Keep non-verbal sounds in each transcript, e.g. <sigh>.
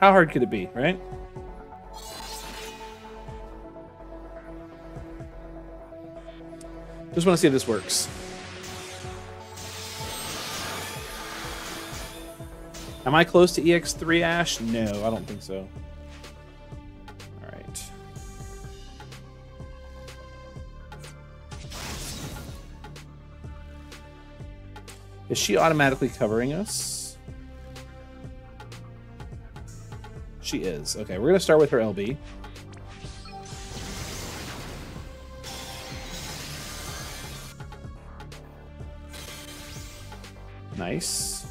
How hard could it be, right? Just want to see if this works. Am I close to EX3 Ash? No, I don't think so. All right. Is she automatically covering us? She is. Okay, we're going to start with her LB. Nice.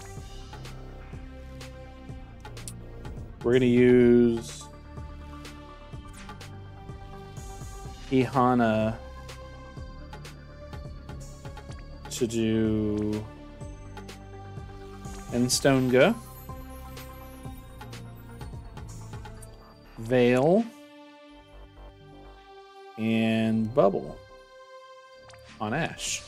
We're going to use Ihana to do Enstonga, Veil, and Bubble on Ash.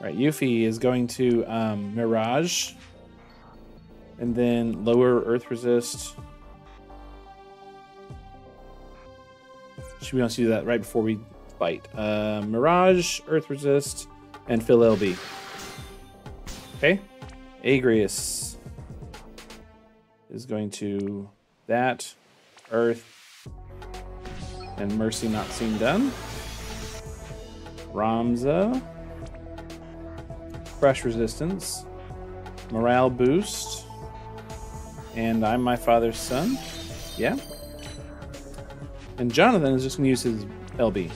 Right, Yuffie is going to um, Mirage, and then lower Earth Resist. Should we to do that right before we fight? Uh, Mirage, Earth Resist, and fill LB. Okay, Agrias is going to that Earth and Mercy not seen done. Ramza Crush Resistance, Morale Boost, and I'm my father's son. Yeah. And Jonathan is just going to use his LB.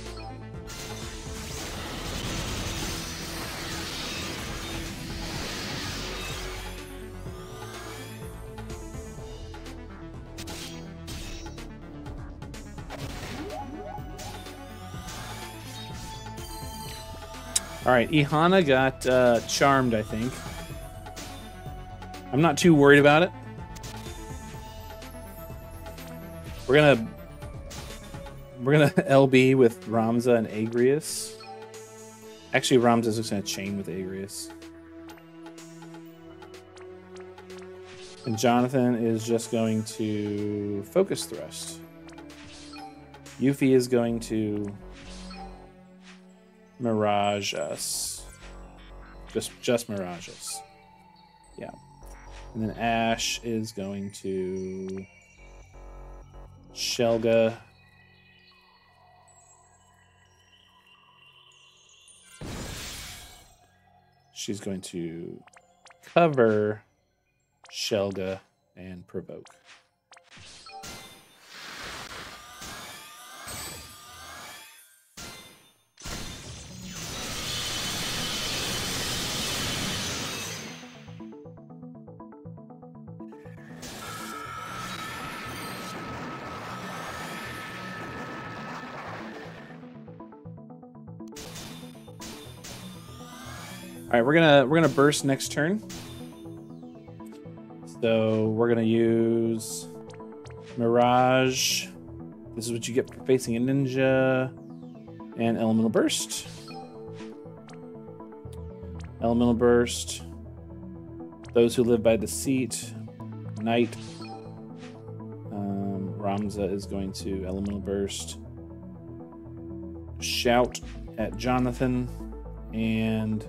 All right, Ihana got uh, charmed, I think. I'm not too worried about it. We're gonna we're gonna <laughs> LB with Ramza and Agrias. Actually, Ramza's just gonna chain with Agrias. And Jonathan is just going to focus thrust. Yuffie is going to mirage us. Just just mirage. Yeah. And then Ash is going to Shelga. She's going to cover Shelga and provoke. All right, we're gonna we're gonna burst next turn. So we're gonna use Mirage. This is what you get for facing a ninja, and Elemental Burst. Elemental Burst. Those who live by deceit. Night. Um, Ramza is going to Elemental Burst. Shout at Jonathan and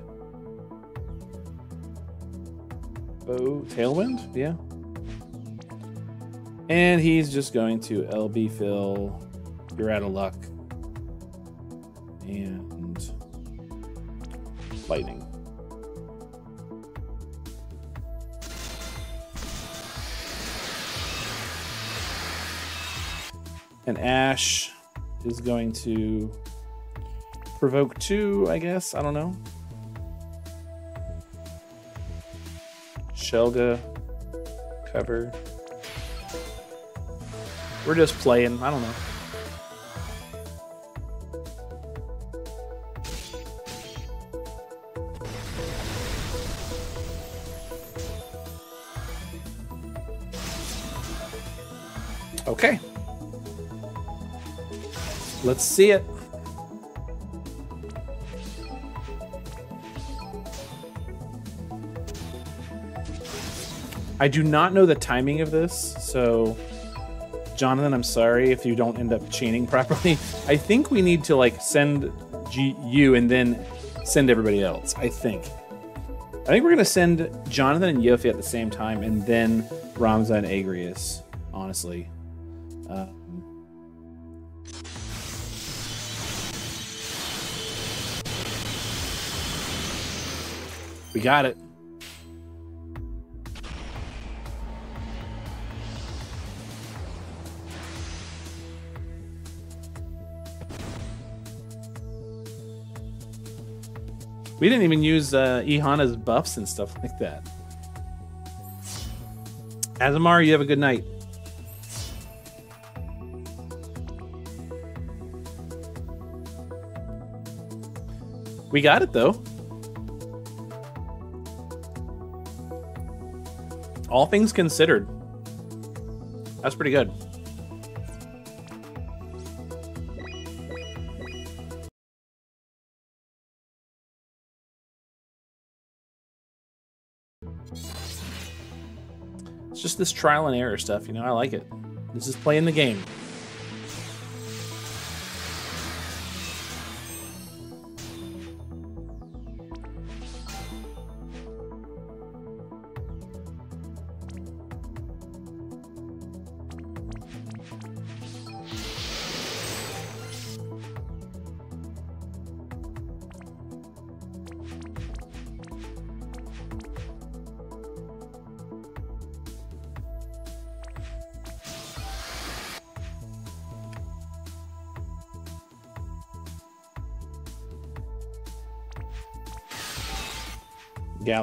bow tailwind? Yeah. And he's just going to lb fill you're out of luck. And lightning. And ash is going to provoke two i guess. I don't know Shelga cover. We're just playing. I don't know. Okay. Let's see it. I do not know the timing of this, so Jonathan, I'm sorry if you don't end up chaining <laughs> properly. I think we need to like send G- you and then send everybody else. I think. I think we're gonna send Jonathan and Yuffie at the same time, and then Ramza and Agrias. Honestly. Um, we got it. We didn't even use uh, Ihana's buffs and stuff like that. Azamar, you have a good night. We got it though. All things considered. That's pretty good. This trial and error stuff, you know. I like it. This is playing the game.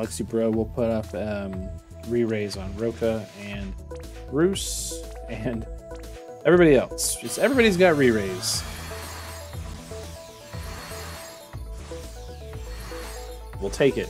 Galaxy Bro will put up um, re-raise on Roka and Bruce and everybody else. Just everybody's got re-raise. We'll take it.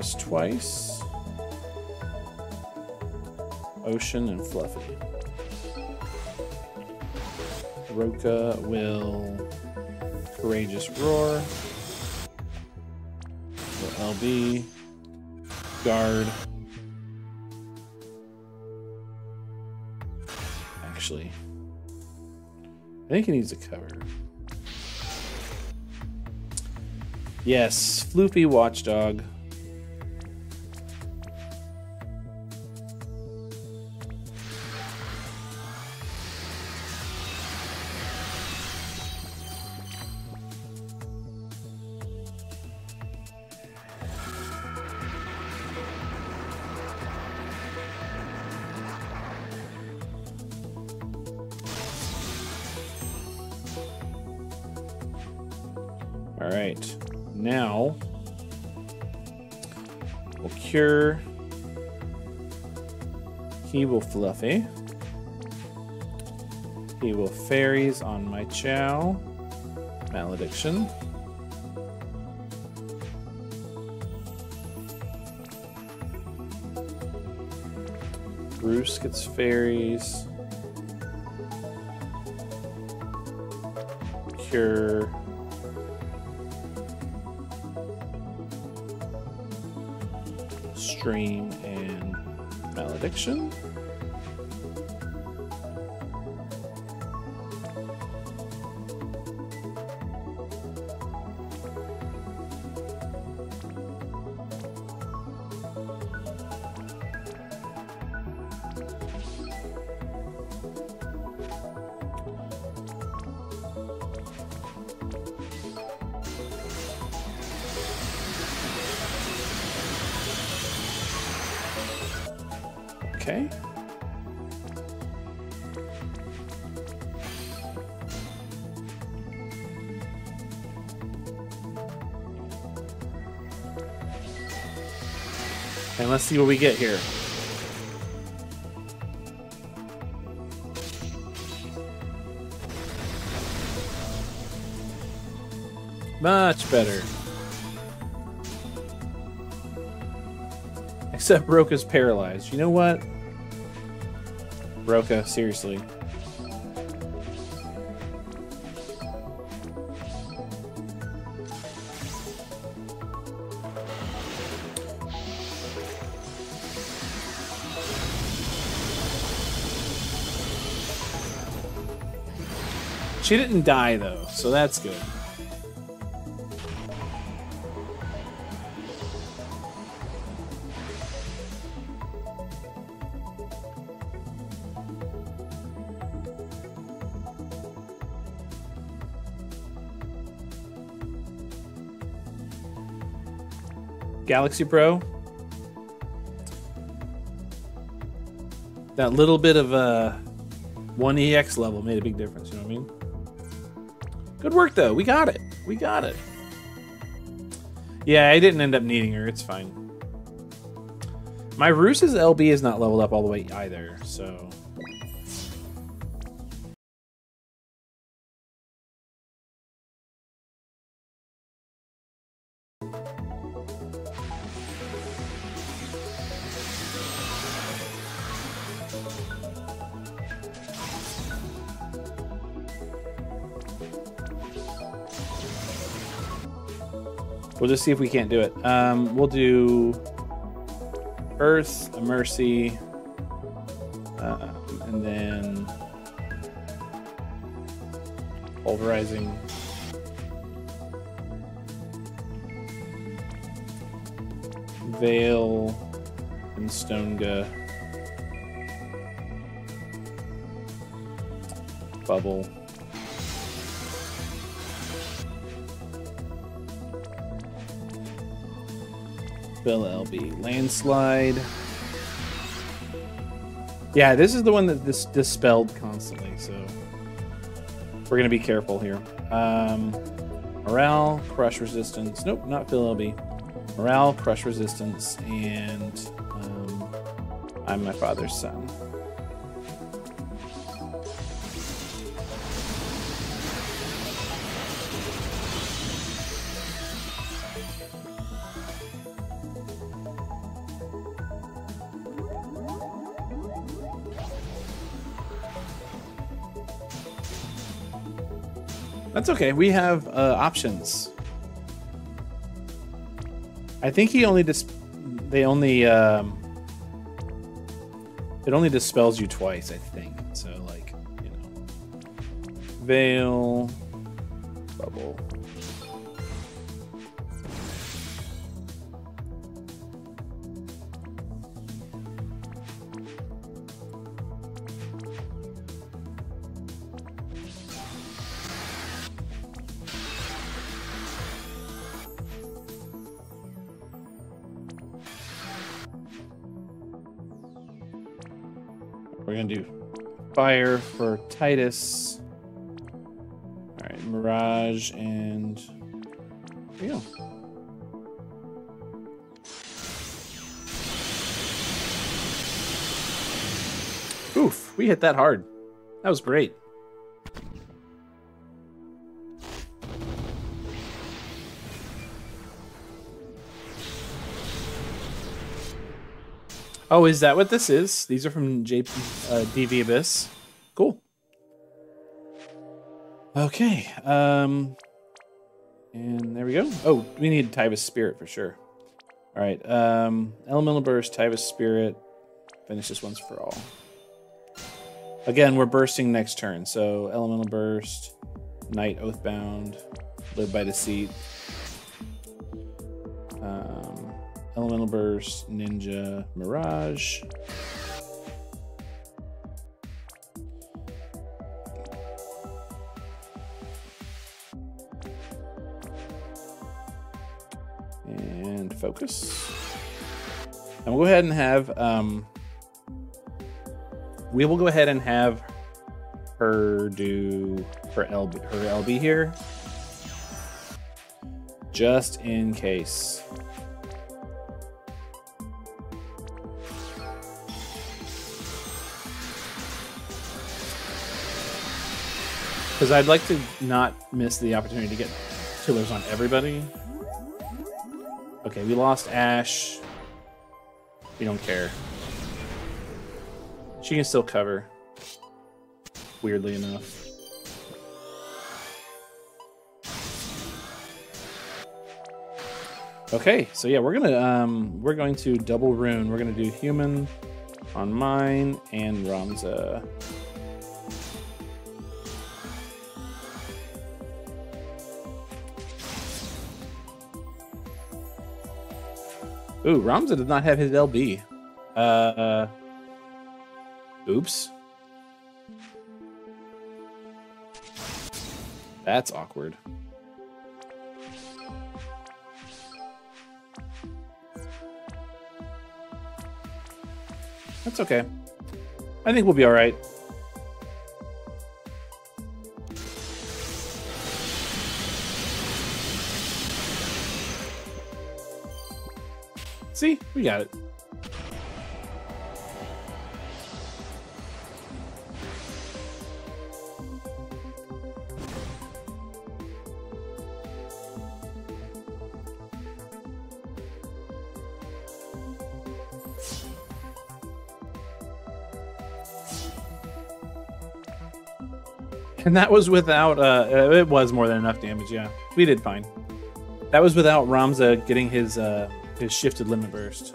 Twice. Ocean and Fluffy. Roka will Courageous Roar. Will LB. Guard. Actually, I think he needs a cover. Yes, Floopy Watchdog. Fluffy. He will fairies on my chow. Malediction. Bruce gets fairies. Cure. Stream and Malediction. And let's see what we get here. Much better. Except Broca's paralyzed. You know what? Broca, seriously. She didn't die though, so that's good. Galaxy Pro. That little bit of a uh, one EX level made a big difference, you know what I mean? Good work, though. We got it. We got it. Yeah, I didn't end up needing her. It's fine. My Roos's LB is not leveled up all the way either, so... We'll just see if we can't do it. Um, we'll do Earth, Mercy, uh, and then Pulverizing. Veil and Stonega. Bubble. Bill LB. Landslide. Yeah, this is the one that this dispelled constantly, so we're gonna be careful here. Um, morale, crush resistance. Nope, not fill LB. Morale, crush resistance, and um, I'm my father's son. Okay. We have uh, options. I think he only dis. They only. Um, it only dispels you twice. I think so. Like you know, veil, fire for Titus. All right, Mirage and go. Oof, we hit that hard. That was great. Oh, is that what this is? These are from JP uh, DV Abyss. Cool. Okay. Um, and there we go. Oh, we need Tivus Spirit for sure. All right. Um, Elemental Burst, Tivus Spirit. Finish this once for all. Again, we're bursting next turn. So Elemental Burst, Knight Oathbound, Live by Deceit. Um, Elemental Burst, Ninja, Mirage. Focus. And we'll go ahead and have, um, we will go ahead and have her do her LB, her LB here. Just in case. Because I'd like to not miss the opportunity to get Killers on everybody. Okay, we lost Ash. We don't care. She can still cover. Weirdly enough. Okay, so yeah, we're gonna um we're going to double rune. We're gonna do human on mine and Ramza. Ooh, Ramza did not have his LB. Uh, oops. That's awkward. That's okay. I think we'll be all right. See, we got it. And that was without, uh, it was more than enough damage, yeah. We did fine. That was without Ramza getting his, uh, his shifted limit burst.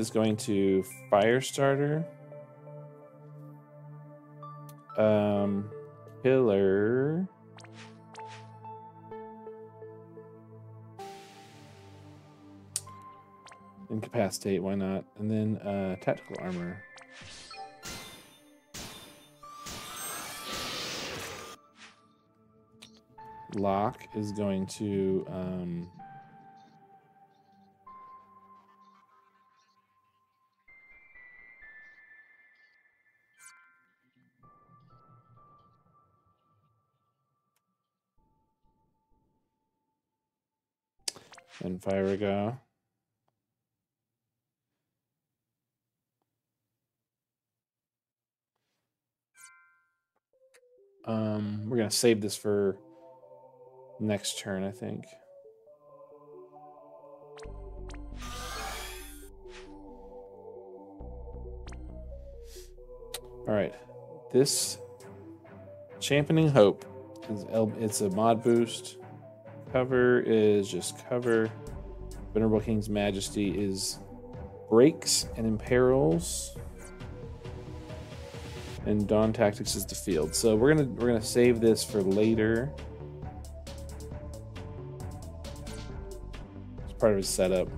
Is going to Firestarter. Um, Pillar. Incapacitate, why not? And then uh, Tactical Armor. Locke is going to um, and Virago. Um, we're gonna save this for next turn, I think. All right, this championing hope is it's a mod boost. Cover is just cover. Venerable King's Majesty is breaks and imperils. And Dawn Tactics is the field. So we're gonna we're gonna save this for later. It's part of his setup.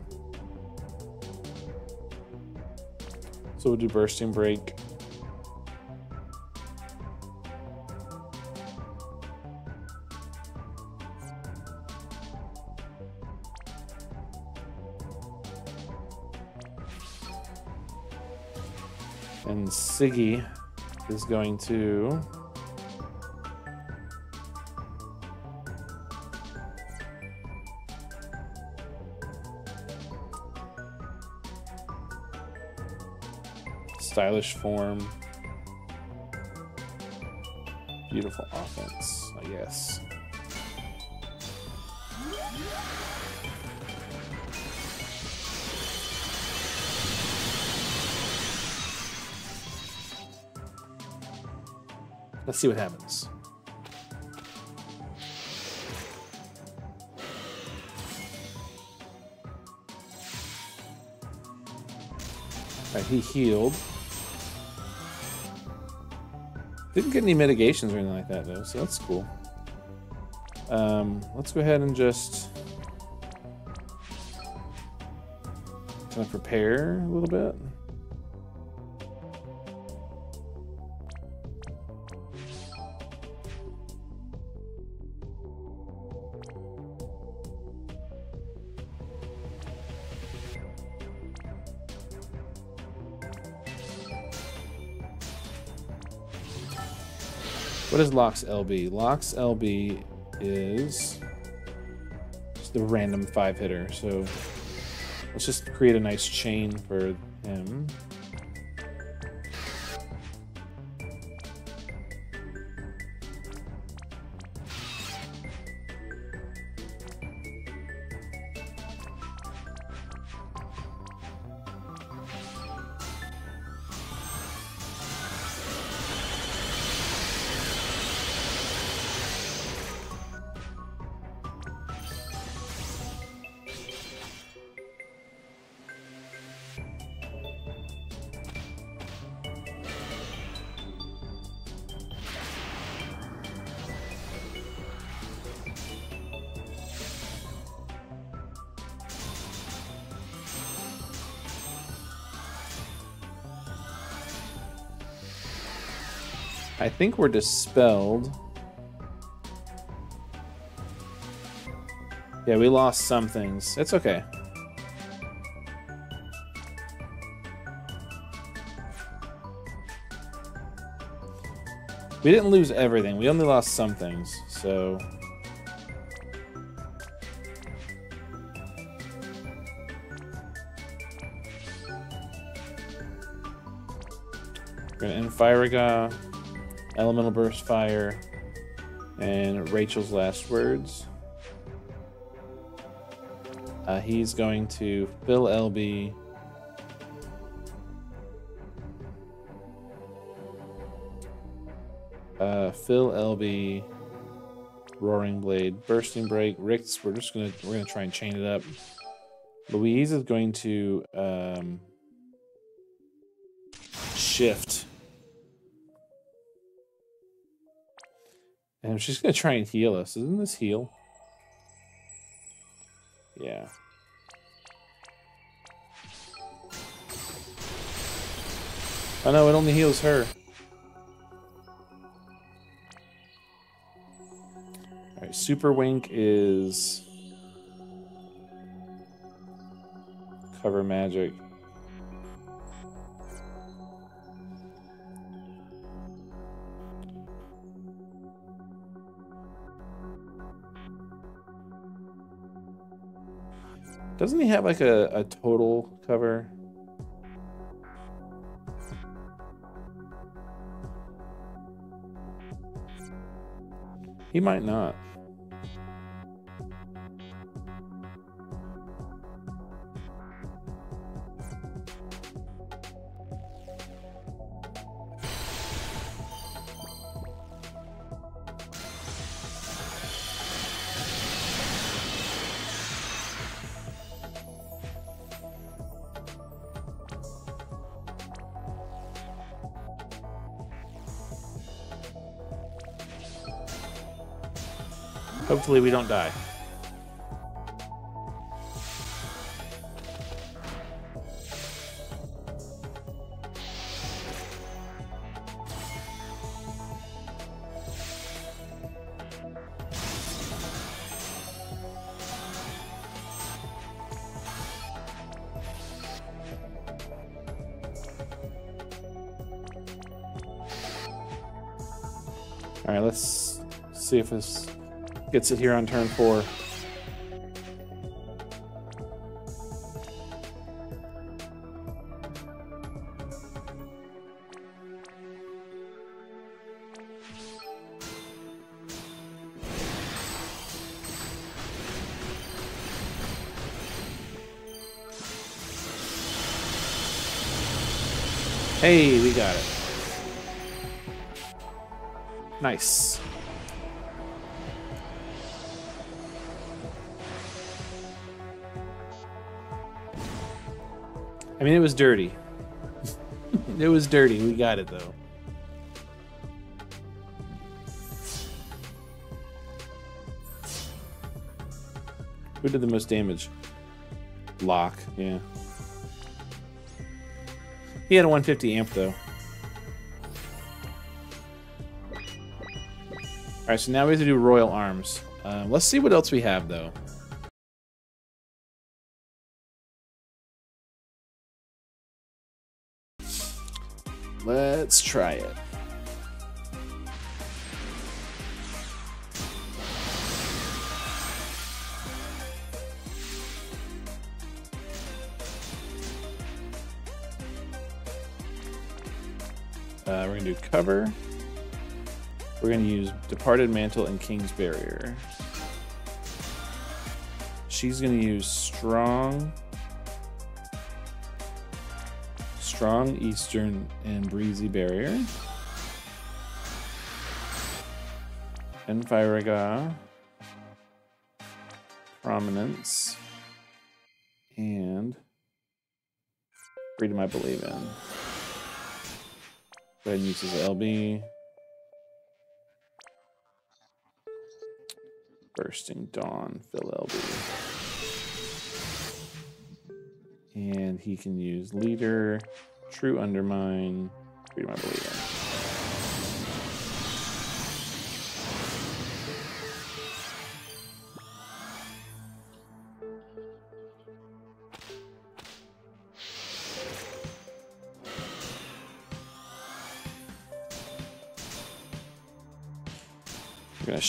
So we'll do bursting break. Siggy is going to stylish form. Beautiful offense, I guess. Let's see what happens. He healed. Didn't get any mitigations or anything like that though, so that's cool. Um, let's go ahead and just kind of prepare a little bit. Is Locke's LB? Locke's LB is just the random five hitter. So let's just create a nice chain for him. Think we're dispelled. Yeah, we lost some things. It's okay. We didn't lose everything. We only lost some things, so... We're gonna end Firaga, Elemental Burst Fire, and Rachel's last words. Uh, he's going to fill LB. Uh, fill LB, Roaring Blade, Bursting Break, Ricks. We're just gonna we're gonna try and chain it up. Louise is going to um, shift, and she's gonna try and heal us. Isn't this heal? Yeah. Oh no, it only heals her. Alright, Super Wink is cover magic. Doesn't he have like a, a total cover? He might not. Hopefully we don't die. All right, let's see if this gets it here on turn four. Hey, we got it. Nice. I mean, it was dirty. it was dirty. We got it, though. Who did the most damage? Locke, yeah. He had a 150 amp, though. Alright, so now we have to do Royal Arms. Uh, let's see what else we have, though. Cover. We're gonna use Departed Mantle and King's Barrier. She's gonna use Strong, Strong Eastern, and Breezy Barrier. And Firaga. Prominence. And Freedom I believe in. Go ahead and use his LB. Bursting Dawn, fill LB. And he can use Leader, True Undermine, Freedom I believe in.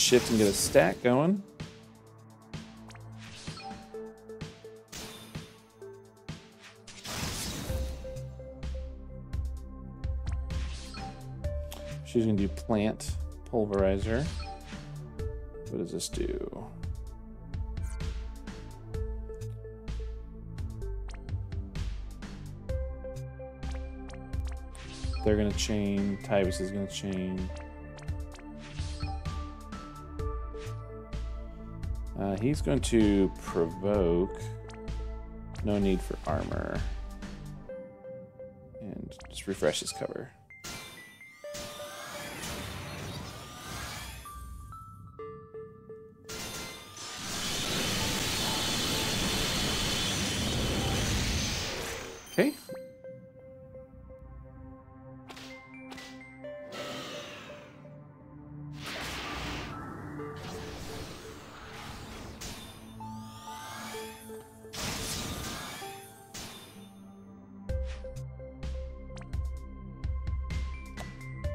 Shift and get a stack going. She's gonna do plant pulverizer. What does this do? They're gonna chain. Tyvis is gonna chain. Uh, he's going to provoke. No need for armor. And just refresh his cover.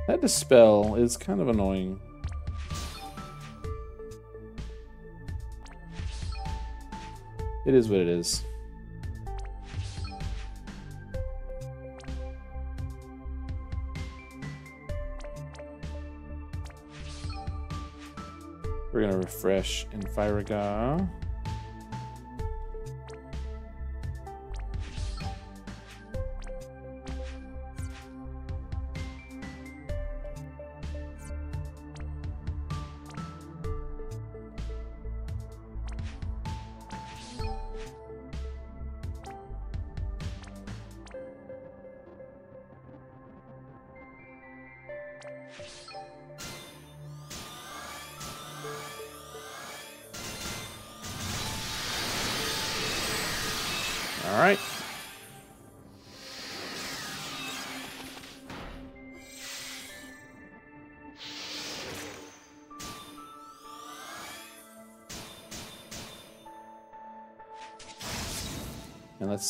That dispel is kind of annoying. It is what it is. We're gonna refresh in Firaga.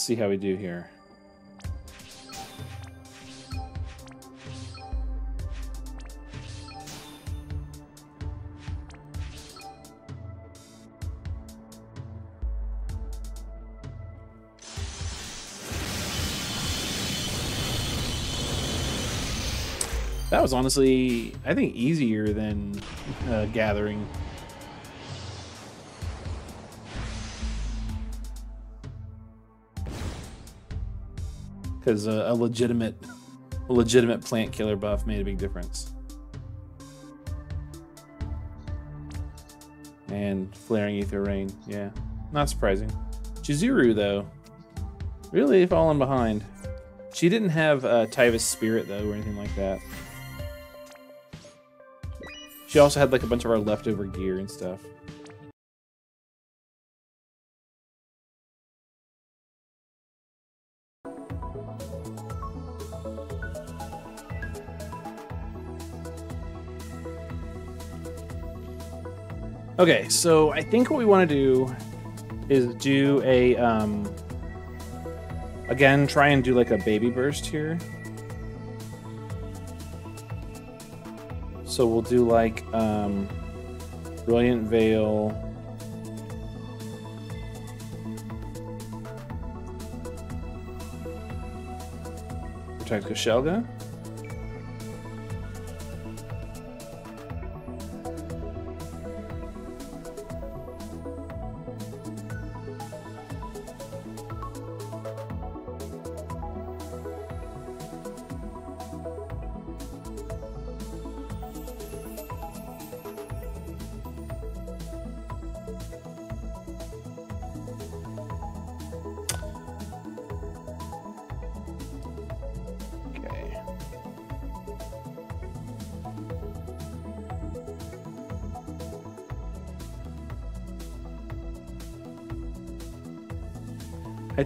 See how we do here. That was honestly, I think, easier than uh, gathering. Because uh, a legitimate, a legitimate plant killer buff made a big difference. And flaring ether rain, yeah, not surprising. Chizuru though, really falling behind. She didn't have uh, Tyvis Spirit though, or anything like that. She also had like a bunch of our leftover gear and stuff. Okay, so I think what we want to do is do a um again try and do like a baby burst here. So we'll do like um, Brilliant Veil. Protect Koshelga.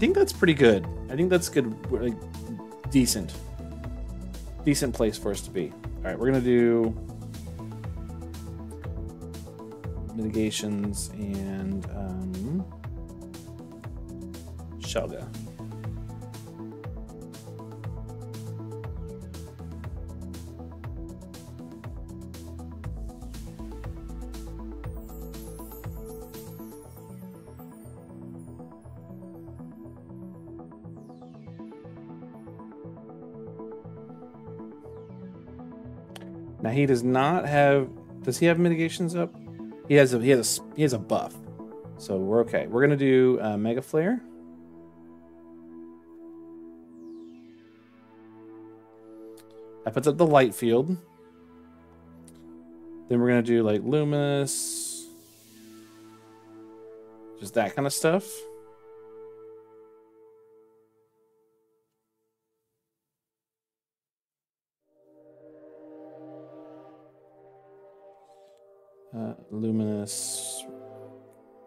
Think that's pretty good. I think that's good, like decent, decent place for us to be. All right, we're gonna do mitigations and um, Shelga. Now he does not have. Does he have mitigations up? He has a he has a he has a buff, so we're okay. We're gonna do uh, Mega Flare. That puts up the light field. Then we're gonna do like luminous, just that kind of stuff. Luminous.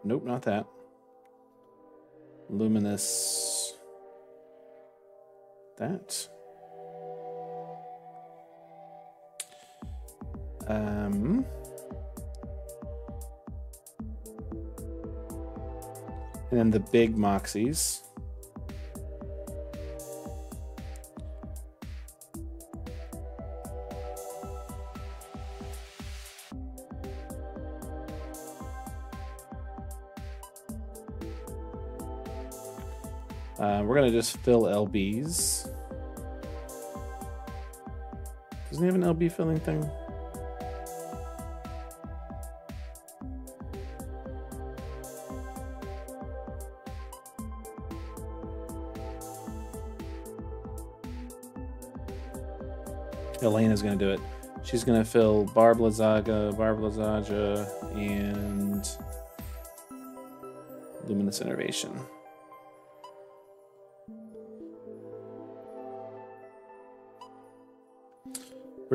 Nope, not that. Luminous. That. Um. And then the big Moxies. Just fill LBs. Doesn't he have an LB filling thing? Elena's gonna do it. She's gonna fill Barb Lazaga, Barb Lazaja, and Luminous Innervation.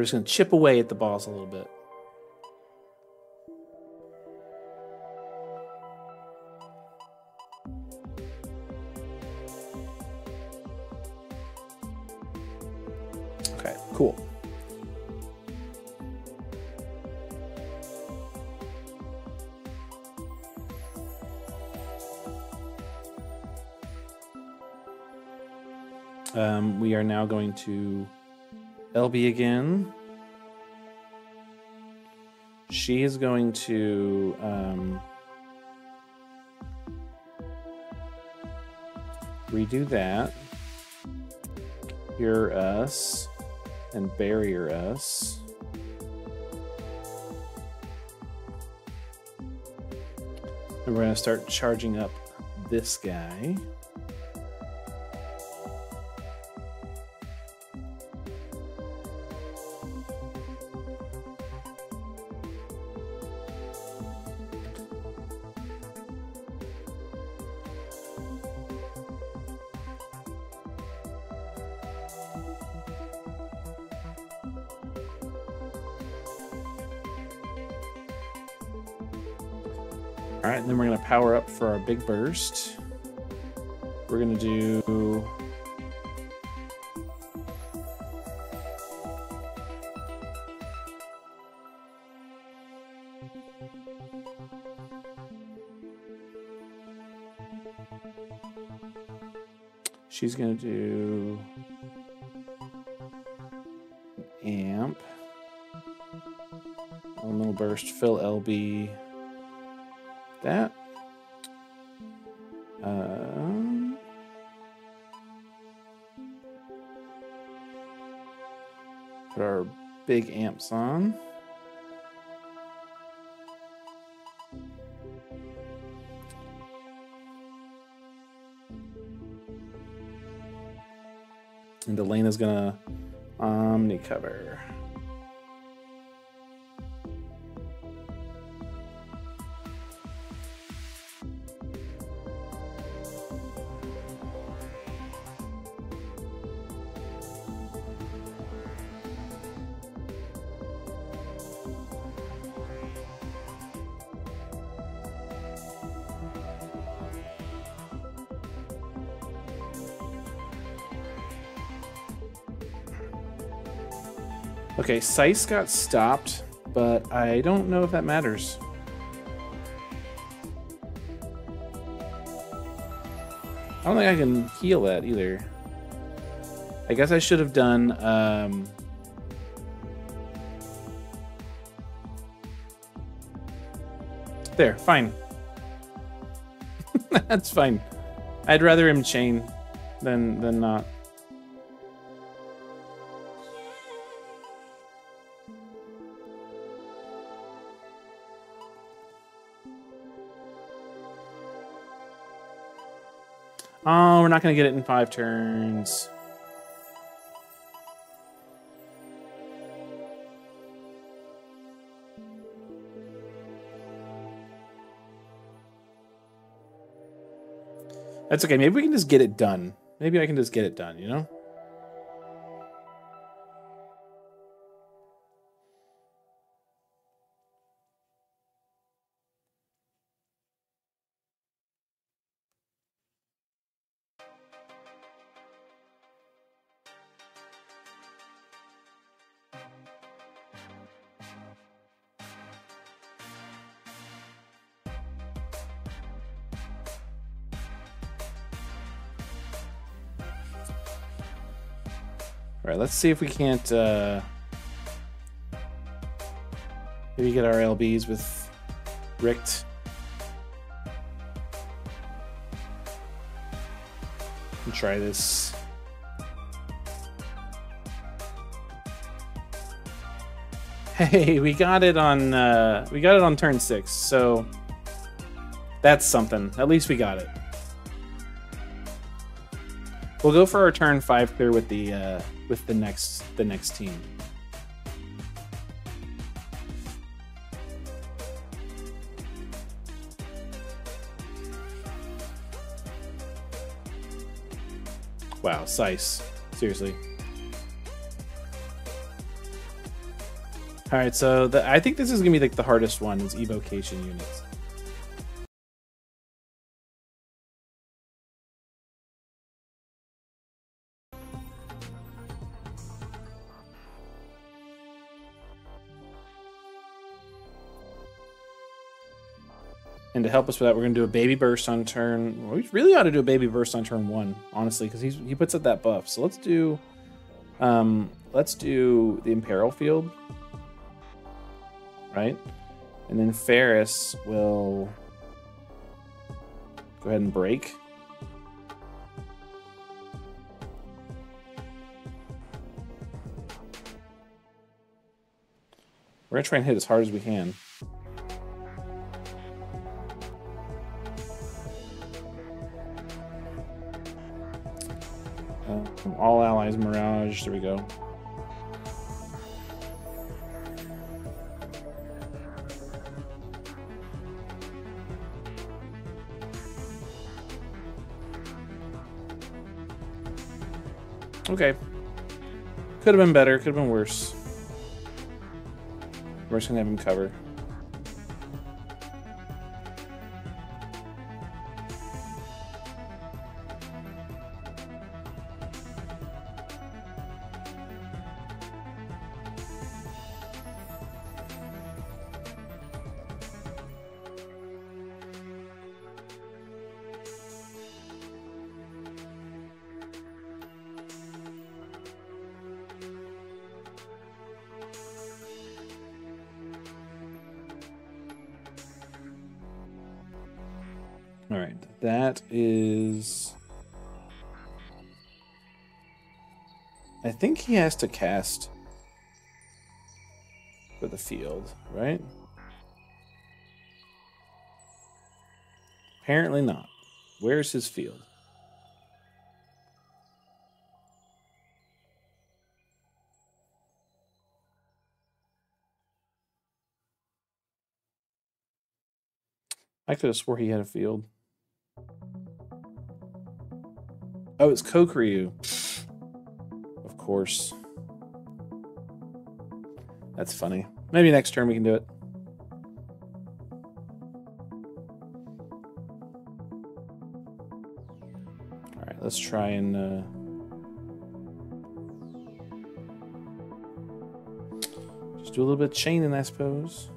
We're just going to chip away at the balls a little bit. Okay, cool. Um, we are now going to LB again. She is going to um, redo that. Hear us and barrier us. And we're going to start charging up this guy. Big burst. We're gonna do She's gonna do amp, elemental burst, fill LB that. Put our big amps on. And Elena's gonna omni cover. Okay, Sice got stopped, but I don't know if that matters. I don't think I can heal that either. I guess I should have done... Um, there, fine. <laughs> That's fine. I'd rather him chain than than not. Not going to get it in five turns. That's okay. Maybe we can just get it done. Maybe I can just get it done, you know? All right, let's see if we can't uh, maybe get our LBs with Richt. And try this. Hey, we got it on uh, we got it on turn six, so that's something. At least we got it. We'll go for our turn five clear with the uh, with the next the next team. Wow, Sice. Seriously. Alright, so the, I think this is to be like the hardest one is evocation units. Help us with that, we're going to do a baby burst on turn. We really ought to do a baby burst on turn one, honestly, because he puts up that buff. So let's do, um, let's do the Imperil Field, right? And then Ferris will go ahead and break. We're gonna try and hit as hard as we can. All allies Mirage. There we go. Okay. Could have been better. Could have been worse. We're just going to have him cover. Has to cast for the field, right? Apparently not. Where's his field? I could have swore he had a field. Oh, it's Kokuryu. Course. That's funny. Maybe next turn we can do it. Alright, let's try and... Uh... Let's do a little bit of chaining, I suppose.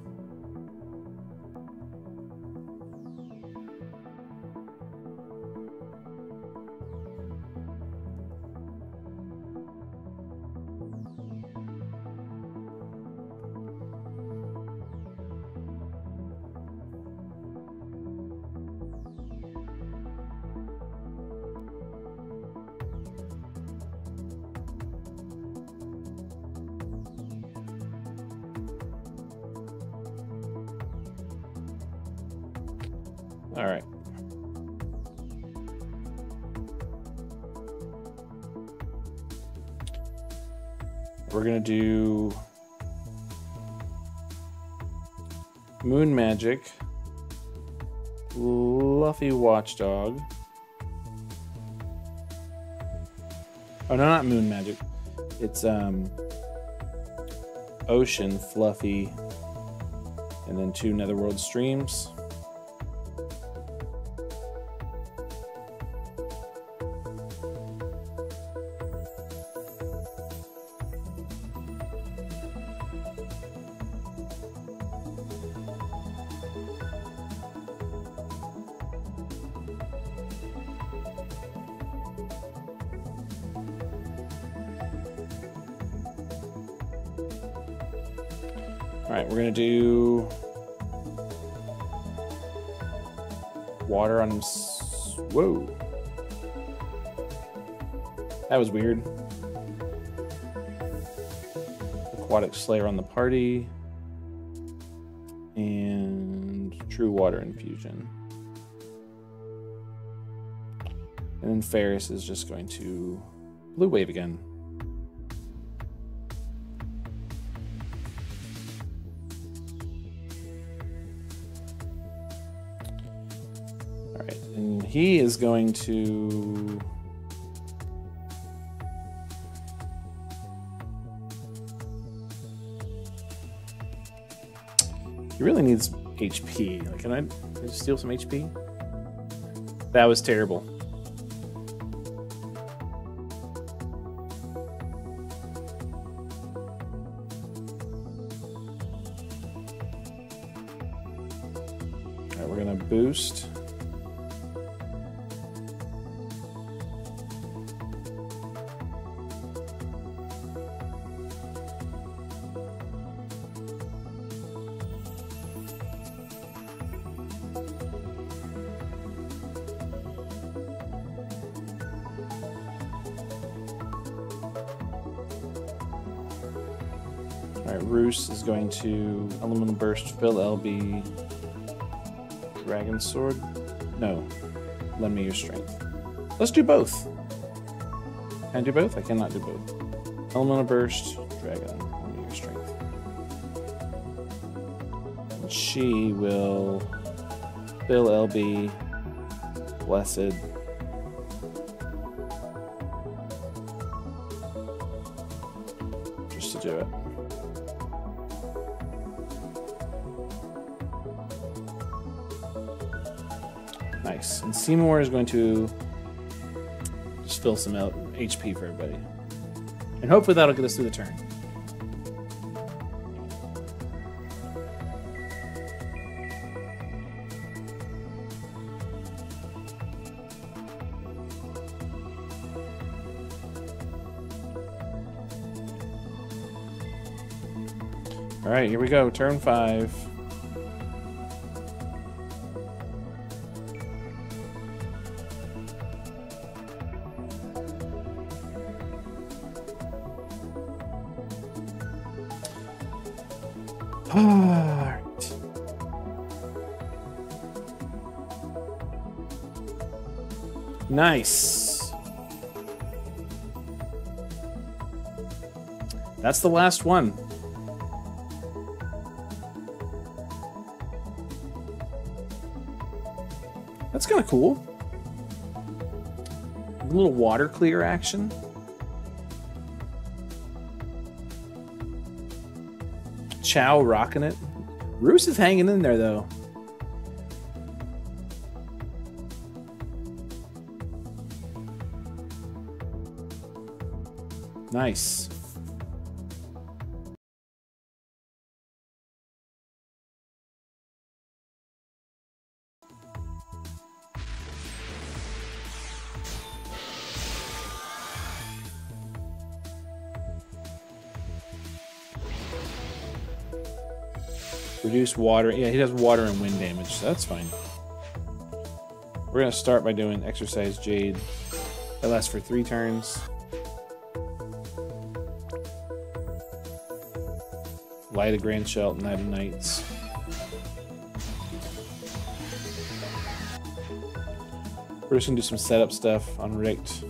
All right. We're going to do Moon Magic, Fluffy Watchdog. Oh, no, not Moon Magic. It's um, Ocean, Fluffy, and then two Netherworld Streams. Weird. Aquatic Slayer on the party, and True Water Infusion. And then Ferris is just going to Blue Wave again. All right, and he is going to. He really needs HP. Like, can I, can I steal some HP? That was terrible. All right, we're gonna boost. Fill LB, Dragon Sword. No, lend me your strength. Let's do both. Can I do both? I cannot do both. Elemental Burst, Dragon, lend me your strength. And she will fill LB, Blessed. Seymour is going to just fill some out HP for everybody. And hopefully that'll get us through the turn. All right, here we go. Turn five. Alright. Nice. That's the last one. That's kind of cool. A little water clear action. Chow rocking it. Roos is hanging in there though. Nice. Reduce water. Yeah, he does water and wind damage, so that's fine. We're going to start by doing Exercise Jade. That lasts for three turns. Light of Grandshelt, Night of Nights. We're just gonna do some setup stuff on Richt.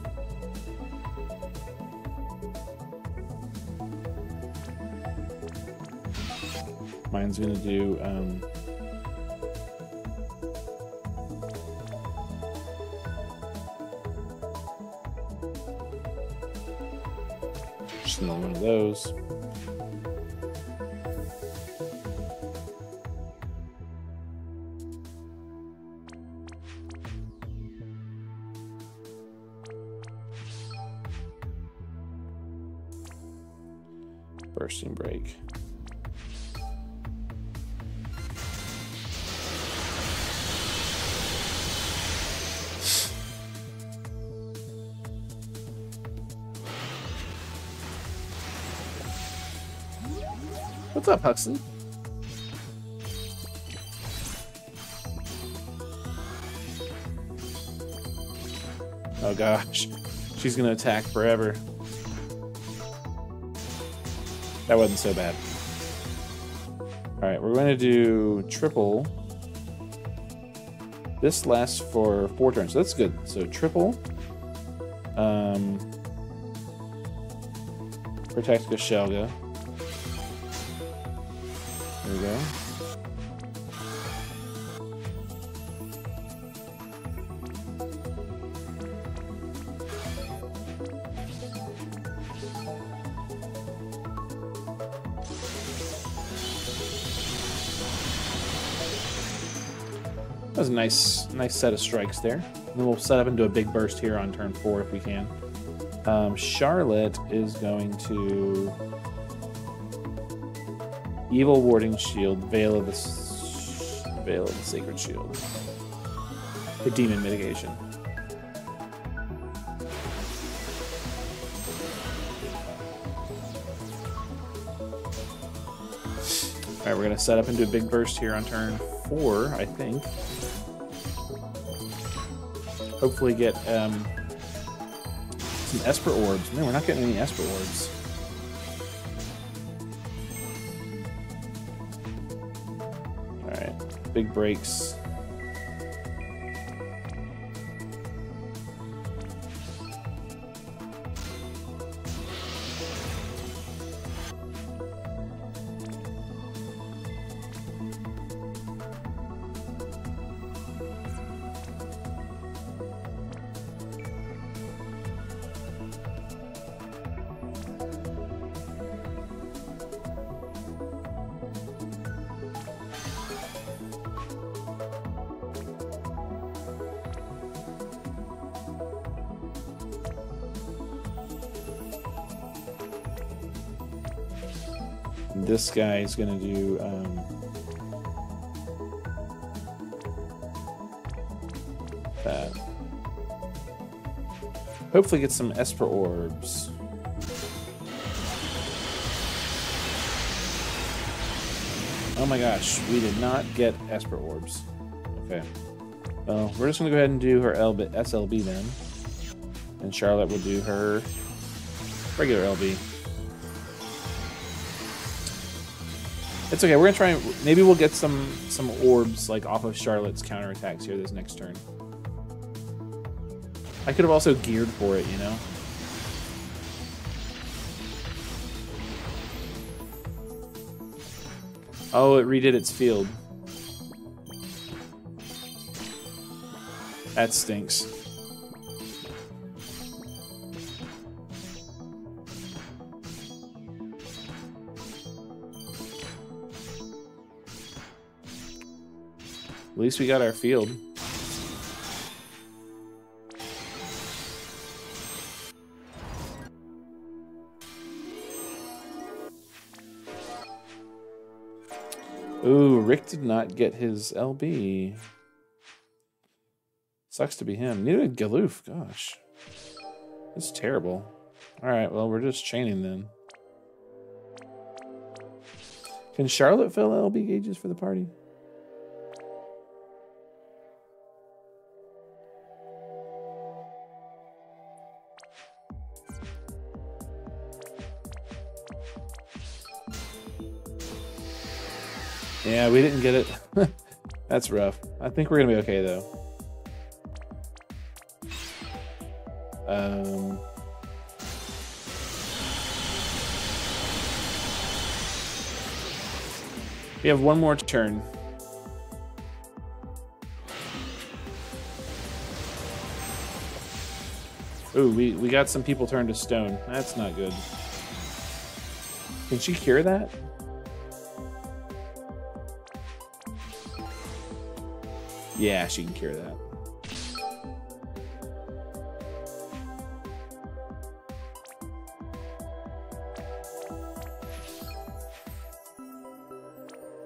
Mine's gonna do um, just another one of those. Bursting break. What's up, Huxley? Oh gosh, she's gonna attack forever. That wasn't so bad. Alright, we're going to do triple. This lasts for four turns, so that's good. So triple. Um, protect Gashelga. Nice, nice set of strikes there. And then we'll set up into a big burst here on turn four if we can. Um, Charlotte is going to Evil Warding Shield, Veil of the Veil of the Sacred Shield, for Demon Mitigation. All right, we're gonna set up into a big burst here on turn four, I think. Hopefully get um, some Esper Orbs. Man, we're not getting any Esper Orbs. Alright, big breaks. Is going to do. Um, that. Hopefully, get some Esper orbs. Oh my gosh, we did not get Esper orbs. Okay. Well, we're just going to go ahead and do her LB, SLB then. And Charlotte will do her regular LB. It's okay. We're gonna try. And, maybe we'll get some some orbs like off of Charlotte's counterattacks here this next turn. I could have also geared for it, you know. Oh, it redid its field. That stinks. Least we got our field. Ooh, Rick did not get his LB. Sucks to be him. Neither did Galuf. Gosh. That's terrible. Alright, well, we're just chaining then. Can Charlotte fill LB gauges for the party? Yeah, we didn't get it. <laughs> That's rough. I think we're gonna be okay though. Um, we have one more turn. Ooh, we, we got some people turned to stone. That's not good. Can she cure that? Yeah, she can cure that.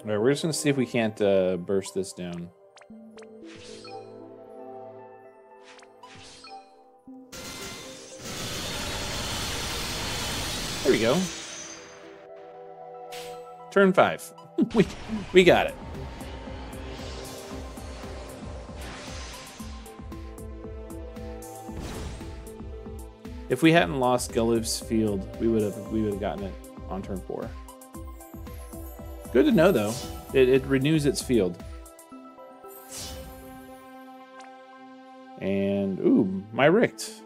All right, we're just gonna see if we can't uh, burst this down. There we go. Turn five. <laughs> we we got it. If we hadn't lost Galuf's field, we would have we would have gotten it on turn four. Good to know though. It, it renews its field. And ooh, my Richt.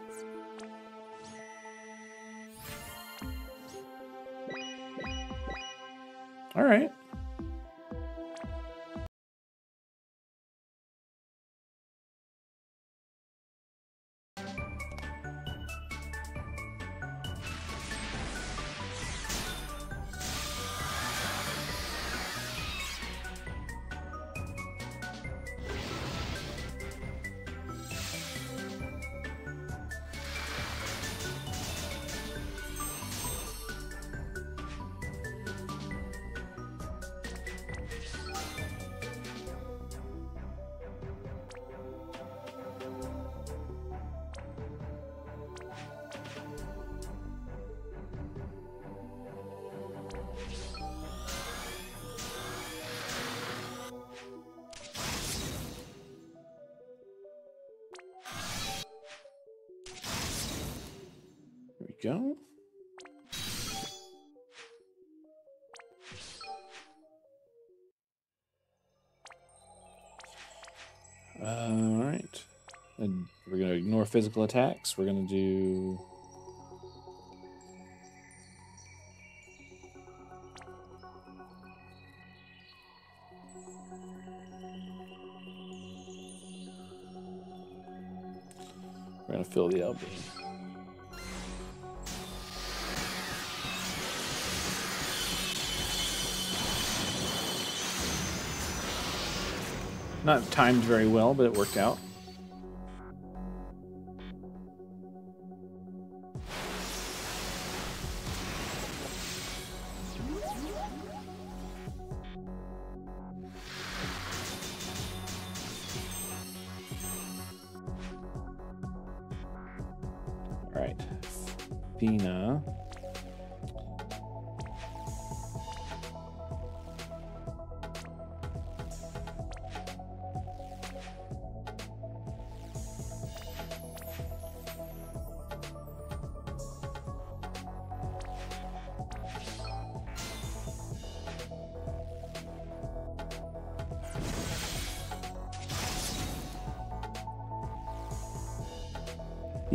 Ignore physical attacks. We're going to do. We're going to fill the LB. Not timed very well, but it worked out.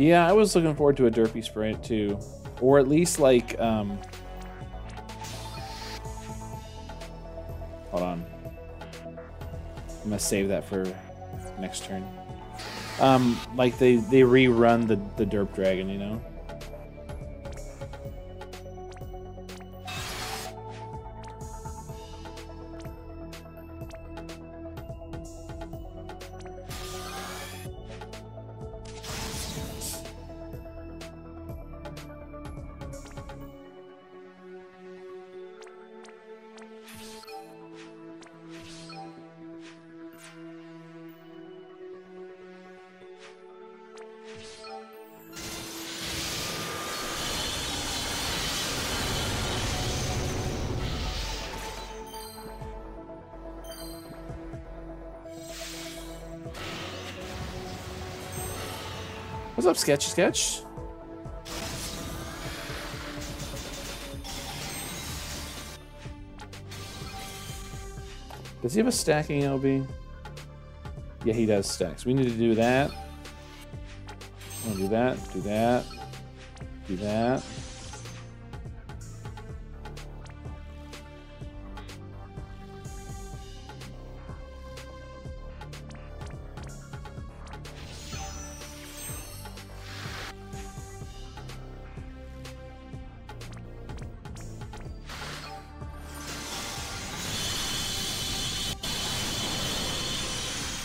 Yeah, I was looking forward to a derpy sprint too, or at least like um. Hold on. I'm gonna save that for next turn. Um, like they they rerun the the derp dragon, you know. Sketchy Sketch? Does he have a stacking LB? Yeah, he does stacks. We need to do that. I'll do that, do that, do that.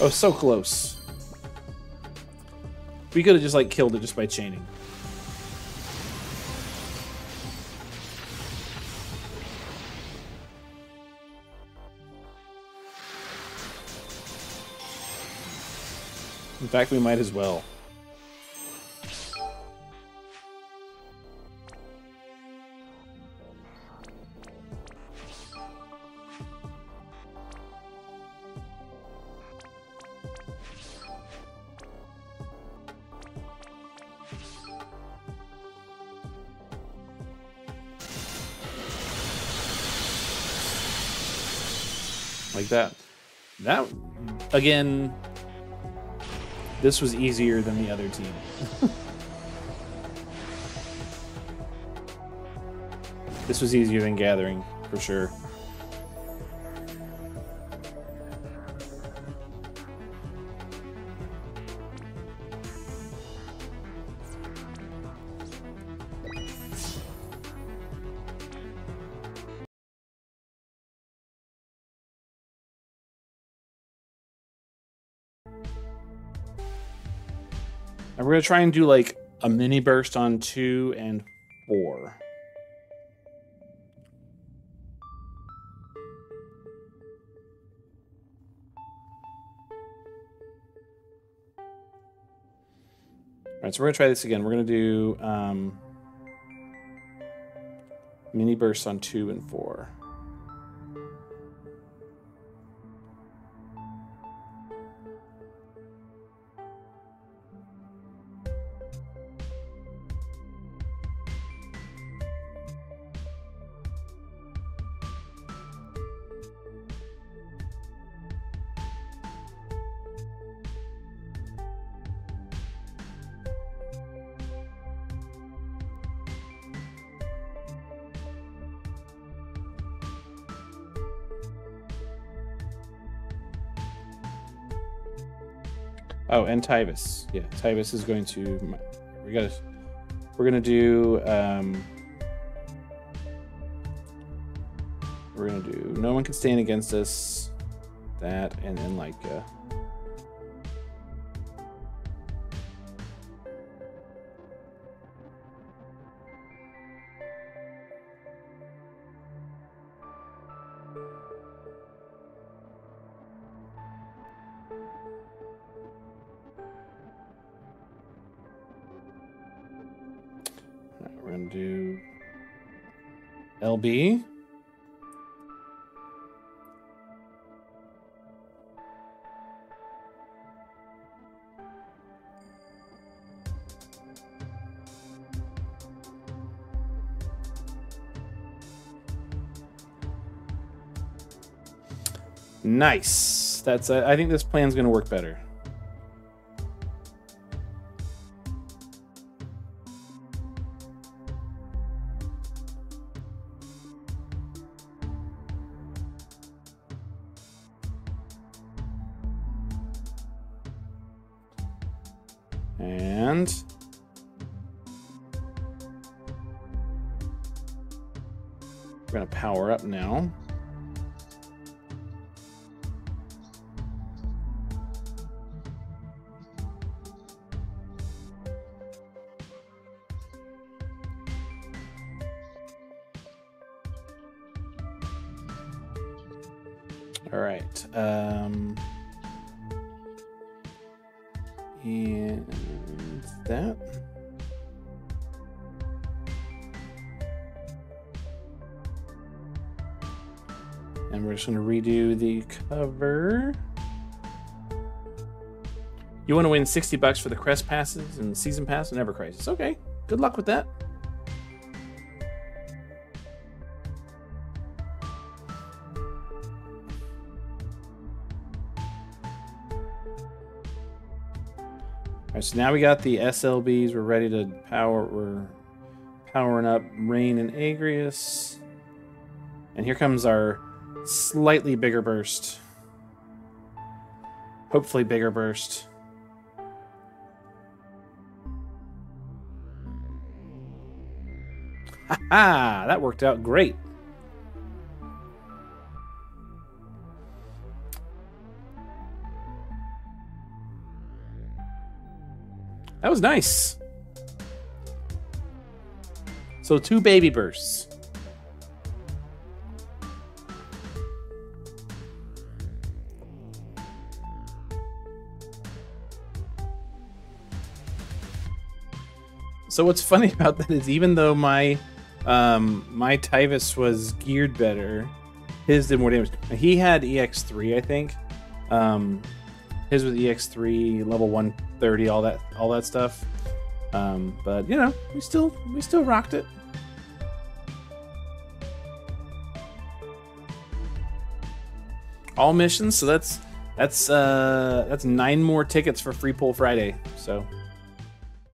Oh, so close. We could have just like killed it just by chaining. In fact, we might as well. Again, this was easier than the other team. <laughs> this was easier than gathering, for sure. To try and do like a mini burst on two and four. All right, so we're to try this again. We're to do um, mini bursts on two and four. Oh, and Tyvis. Yeah, Tyvis is going to. We got. We're gonna do. Um, we're gonna do. No one can stand against us. That and then like. Uh, Nice. That's. I think this plan's gonna work better. All right. Um, and that. And we're just going to redo the cover. You want to win 60 bucks for the crest passes and season pass and Ever Crisis. Okay, good luck with that. So now we got the SLBs. We're ready to power. We're powering up Rain and Agrias. And here comes our slightly bigger burst. Hopefully bigger burst. Ha ha! That worked out great. Was nice. So two baby bursts. So what's <laughs> funny about that is even though my um, my Tyvis was geared better, his did more damage. He had EX3, I think. Um, his was EX3, level 130, all that all that stuff. Um, but you know, we still we still rocked it. All missions, so that's that's uh that's nine more tickets for Free Pull Friday. So